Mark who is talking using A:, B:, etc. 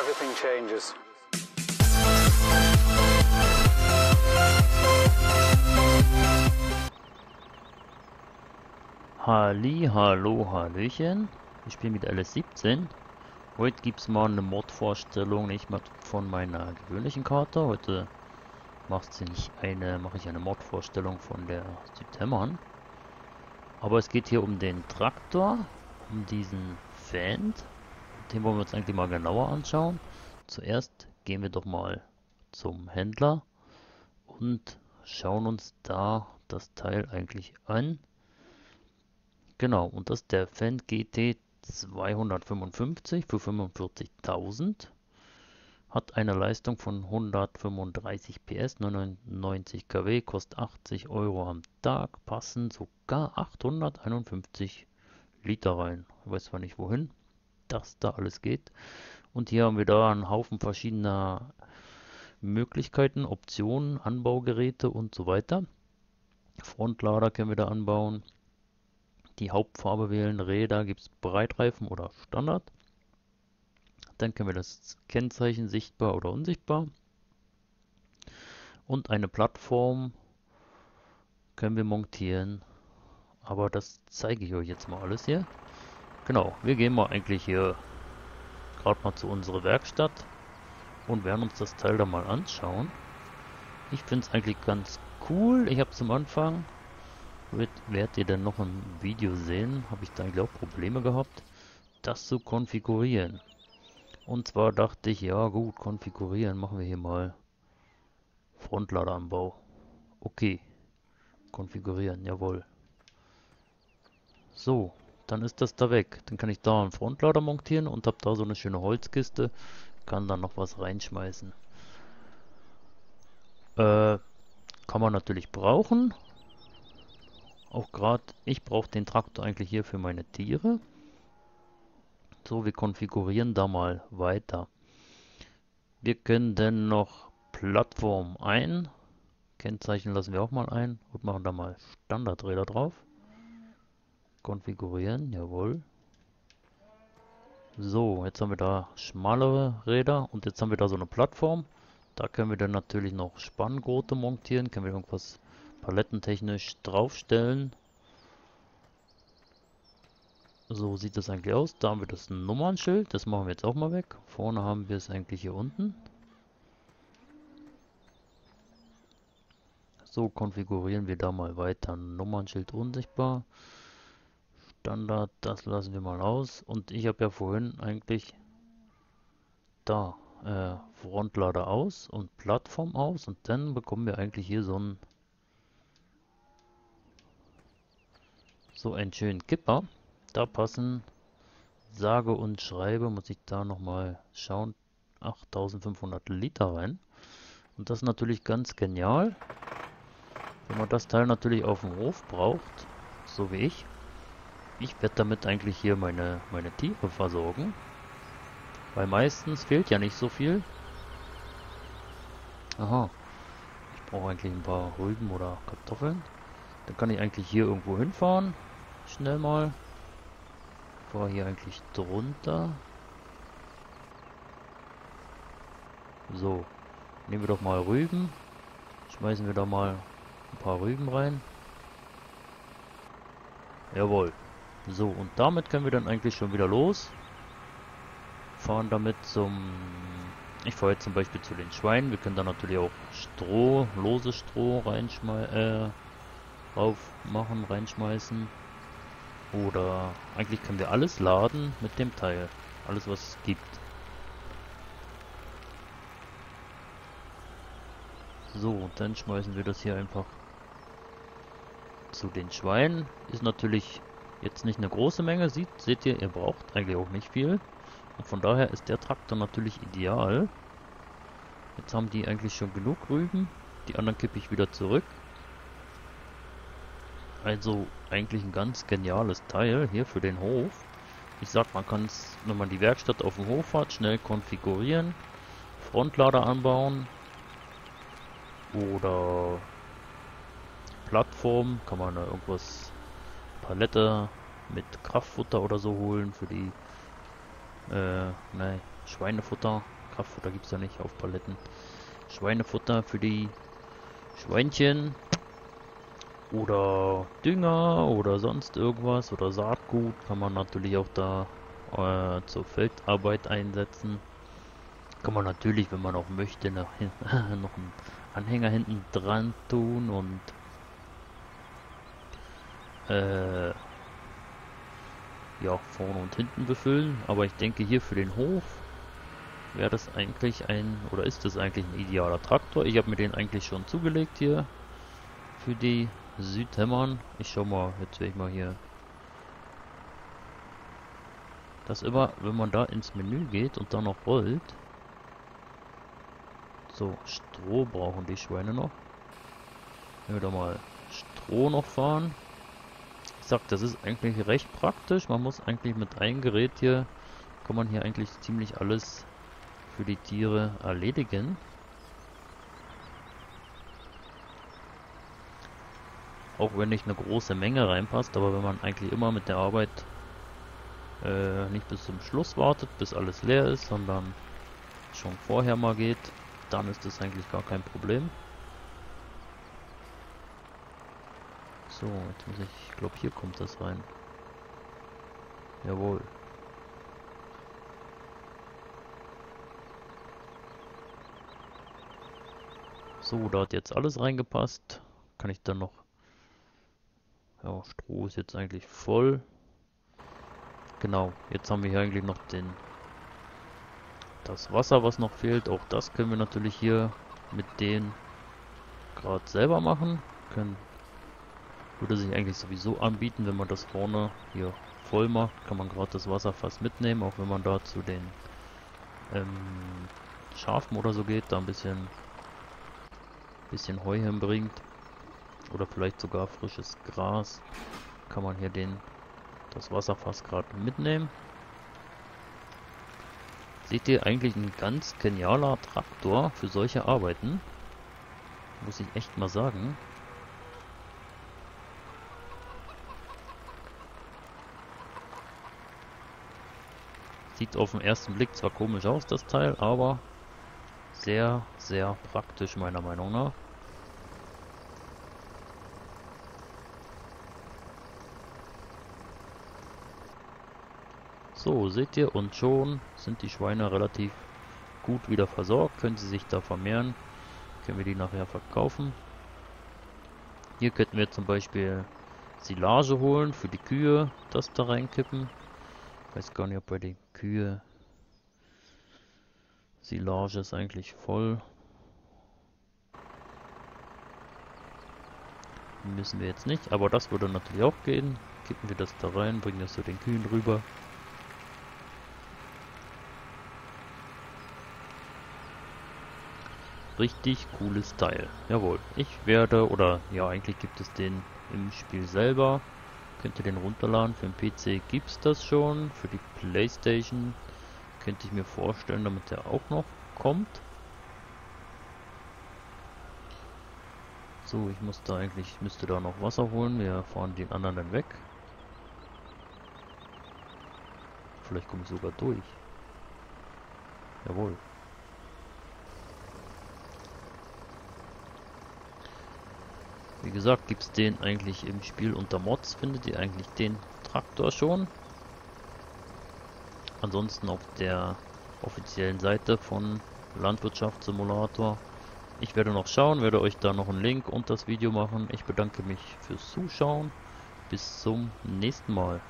A: everything changes.
B: Halli, hallo, hallöchen. Ich bin mit LS17. Heute gibt es mal eine Mod-Vorstellung, nicht mal von meiner gewöhnlichen Karte. Heute macht nicht eine, mache ich eine Mod-Vorstellung von der Südhämmern. Aber es geht hier um den Traktor, um diesen Fan. Den wollen wir uns eigentlich mal genauer anschauen. Zuerst gehen wir doch mal zum Händler und schauen uns da das Teil eigentlich an. Genau, und das ist der Fan GT 255 für 45.000. Hat eine Leistung von 135 PS, 99 kW, kostet 80 Euro am Tag, passen sogar 851 Liter rein. Ich weiß zwar nicht wohin das da alles geht. Und hier haben wir da einen Haufen verschiedener Möglichkeiten, Optionen, Anbaugeräte und so weiter. Frontlader können wir da anbauen. Die Hauptfarbe wählen, Räder gibt es Breitreifen oder Standard. Dann können wir das Kennzeichen sichtbar oder unsichtbar. Und eine Plattform können wir montieren. Aber das zeige ich euch jetzt mal alles hier. Genau, wir gehen mal eigentlich hier gerade mal zu unserer Werkstatt und werden uns das Teil da mal anschauen. Ich finde es eigentlich ganz cool. Ich habe zum Anfang, werdet ihr dann noch im Video sehen, habe ich da eigentlich auch Probleme gehabt, das zu konfigurieren. Und zwar dachte ich, ja gut, konfigurieren machen wir hier mal Frontladeranbau. Okay, konfigurieren, jawohl. So, dann ist das da weg. Dann kann ich da einen Frontlader montieren und habe da so eine schöne Holzkiste. Kann dann noch was reinschmeißen. Äh, kann man natürlich brauchen. Auch gerade, ich brauche den Traktor eigentlich hier für meine Tiere. So, wir konfigurieren da mal weiter. Wir können dann noch Plattform ein. Kennzeichen lassen wir auch mal ein und machen da mal Standardräder drauf. Konfigurieren, jawohl. So, jetzt haben wir da schmalere Räder und jetzt haben wir da so eine Plattform. Da können wir dann natürlich noch Spanngurte montieren, können wir irgendwas palettentechnisch draufstellen. So sieht das eigentlich aus. Da haben wir das Nummernschild, das machen wir jetzt auch mal weg. Vorne haben wir es eigentlich hier unten. So konfigurieren wir da mal weiter. Nummernschild unsichtbar. Standard, das lassen wir mal aus. Und ich habe ja vorhin eigentlich da äh, Frontlader aus und Plattform aus. Und dann bekommen wir eigentlich hier so einen so einen schönen Kipper. Da passen sage und schreibe, muss ich da nochmal schauen, 8500 Liter rein. Und das ist natürlich ganz genial, wenn man das Teil natürlich auf dem Hof braucht, so wie ich. Ich werde damit eigentlich hier meine, meine Tiere versorgen. Weil meistens fehlt ja nicht so viel. Aha. Ich brauche eigentlich ein paar Rüben oder Kartoffeln. Dann kann ich eigentlich hier irgendwo hinfahren. Schnell mal. War hier eigentlich drunter. So. Nehmen wir doch mal Rüben. Schmeißen wir da mal ein paar Rüben rein. Jawohl. So, und damit können wir dann eigentlich schon wieder los. Fahren damit zum... Ich fahre jetzt zum Beispiel zu den Schweinen. Wir können da natürlich auch Stroh, lose Stroh reinschmeißen, äh, drauf machen, reinschmeißen. Oder eigentlich können wir alles laden mit dem Teil. Alles was es gibt. So, dann schmeißen wir das hier einfach zu den Schweinen. Ist natürlich Jetzt nicht eine große Menge, sieht, seht ihr, ihr braucht eigentlich auch nicht viel. Und von daher ist der Traktor natürlich ideal. Jetzt haben die eigentlich schon genug Rüben. Die anderen kippe ich wieder zurück. Also eigentlich ein ganz geniales Teil hier für den Hof. Ich sag, man kann es, wenn man die Werkstatt auf dem Hof hat, schnell konfigurieren. Frontlader anbauen. Oder Plattform, kann man da irgendwas Palette mit Kraftfutter oder so holen für die äh, nein, Schweinefutter. Kraftfutter gibt es ja nicht auf Paletten. Schweinefutter für die Schweinchen. Oder Dünger oder sonst irgendwas. Oder Saatgut kann man natürlich auch da äh, zur Feldarbeit einsetzen. Kann man natürlich, wenn man auch möchte, noch, noch einen Anhänger hinten dran tun und äh, ja, vorne und hinten befüllen. Aber ich denke hier für den Hof wäre das eigentlich ein, oder ist das eigentlich ein idealer Traktor. Ich habe mir den eigentlich schon zugelegt hier für die Südhämmern. Ich schau mal, jetzt werde ich mal hier das immer, wenn man da ins Menü geht und dann noch rollt. So, Stroh brauchen die Schweine noch. Wenn wir da mal Stroh noch fahren. Sag, das ist eigentlich recht praktisch. Man muss eigentlich mit einem Gerät hier, kann man hier eigentlich ziemlich alles für die Tiere erledigen. Auch wenn nicht eine große Menge reinpasst, aber wenn man eigentlich immer mit der Arbeit äh, nicht bis zum Schluss wartet, bis alles leer ist, sondern schon vorher mal geht, dann ist das eigentlich gar kein Problem. So, jetzt muss ich, ich glaube hier kommt das rein. Jawohl. So, da hat jetzt alles reingepasst. Kann ich dann noch... Ja, Stroh ist jetzt eigentlich voll. Genau, jetzt haben wir hier eigentlich noch den das Wasser, was noch fehlt. Auch das können wir natürlich hier mit denen gerade selber machen. Können, würde sich eigentlich sowieso anbieten, wenn man das vorne hier voll macht, kann man gerade das Wasser fast mitnehmen, auch wenn man da zu den ähm, Schafen oder so geht, da ein bisschen bisschen Heu hinbringt oder vielleicht sogar frisches Gras, kann man hier den das Wasserfass gerade mitnehmen. Seht ihr eigentlich ein ganz genialer Traktor für solche Arbeiten? Muss ich echt mal sagen. Sieht auf den ersten Blick zwar komisch aus, das Teil, aber sehr, sehr praktisch meiner Meinung nach. So, seht ihr, und schon sind die Schweine relativ gut wieder versorgt. Können sie sich da vermehren. Können wir die nachher verkaufen. Hier könnten wir zum Beispiel Silage holen für die Kühe, das da reinkippen. Weiß gar nicht, ob bei den Kühe Silage ist eigentlich voll. Müssen wir jetzt nicht, aber das würde natürlich auch gehen. Kippen wir das da rein, bringen das zu den Kühen rüber. richtig cooles Teil. Jawohl. Ich werde, oder ja, eigentlich gibt es den im Spiel selber. Könnt ihr den runterladen. Für den PC gibt es das schon. Für die Playstation könnte ich mir vorstellen, damit der auch noch kommt. So, ich muss da eigentlich, müsste da noch Wasser holen. Wir fahren den anderen dann weg. Vielleicht komme ich sogar durch. Jawohl. Wie gesagt, gibt es den eigentlich im Spiel unter Mods, findet ihr eigentlich den Traktor schon. Ansonsten auf der offiziellen Seite von Landwirtschaftssimulator. Ich werde noch schauen, werde euch da noch einen Link unter das Video machen. Ich bedanke mich fürs Zuschauen. Bis zum nächsten Mal.